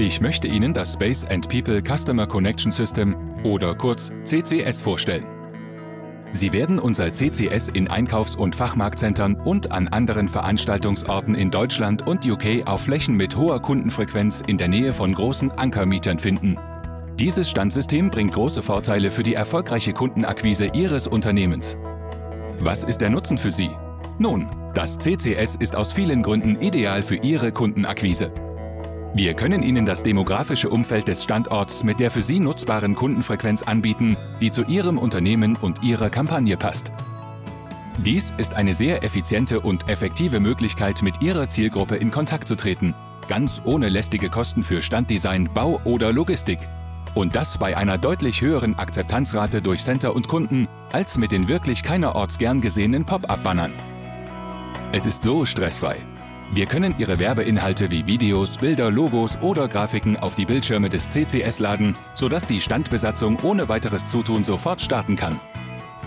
Ich möchte Ihnen das Space and People Customer Connection System oder kurz CCS vorstellen. Sie werden unser CCS in Einkaufs- und Fachmarktzentren und an anderen Veranstaltungsorten in Deutschland und UK auf Flächen mit hoher Kundenfrequenz in der Nähe von großen Ankermietern finden. Dieses Standsystem bringt große Vorteile für die erfolgreiche Kundenakquise Ihres Unternehmens. Was ist der Nutzen für Sie? Nun, das CCS ist aus vielen Gründen ideal für Ihre Kundenakquise. Wir können Ihnen das demografische Umfeld des Standorts mit der für Sie nutzbaren Kundenfrequenz anbieten, die zu Ihrem Unternehmen und Ihrer Kampagne passt. Dies ist eine sehr effiziente und effektive Möglichkeit, mit Ihrer Zielgruppe in Kontakt zu treten, ganz ohne lästige Kosten für Standdesign, Bau oder Logistik. Und das bei einer deutlich höheren Akzeptanzrate durch Center und Kunden als mit den wirklich keinerorts gern gesehenen Pop-up-Bannern. Es ist so stressfrei. Wir können Ihre Werbeinhalte wie Videos, Bilder, Logos oder Grafiken auf die Bildschirme des CCS laden, sodass die Standbesatzung ohne weiteres Zutun sofort starten kann.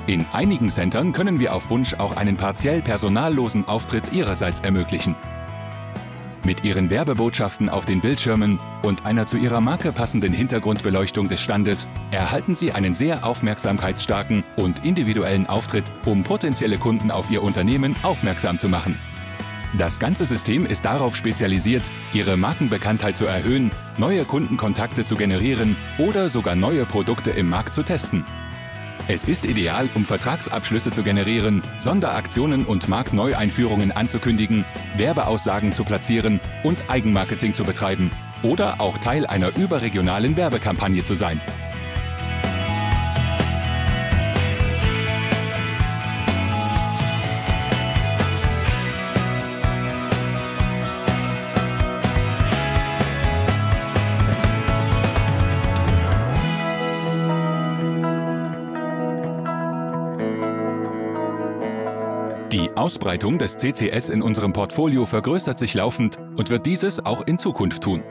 In einigen Centern können wir auf Wunsch auch einen partiell personallosen Auftritt Ihrerseits ermöglichen. Mit Ihren Werbebotschaften auf den Bildschirmen und einer zu Ihrer Marke passenden Hintergrundbeleuchtung des Standes erhalten Sie einen sehr aufmerksamkeitsstarken und individuellen Auftritt, um potenzielle Kunden auf Ihr Unternehmen aufmerksam zu machen. Das ganze System ist darauf spezialisiert, Ihre Markenbekanntheit zu erhöhen, neue Kundenkontakte zu generieren oder sogar neue Produkte im Markt zu testen. Es ist ideal, um Vertragsabschlüsse zu generieren, Sonderaktionen und Marktneueinführungen anzukündigen, Werbeaussagen zu platzieren und Eigenmarketing zu betreiben oder auch Teil einer überregionalen Werbekampagne zu sein. Die Ausbreitung des CCS in unserem Portfolio vergrößert sich laufend und wird dieses auch in Zukunft tun.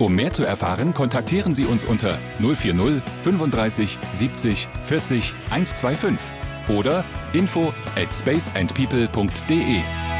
Um mehr zu erfahren, kontaktieren Sie uns unter 040 35 70 40 125 oder info at spaceandpeople.de.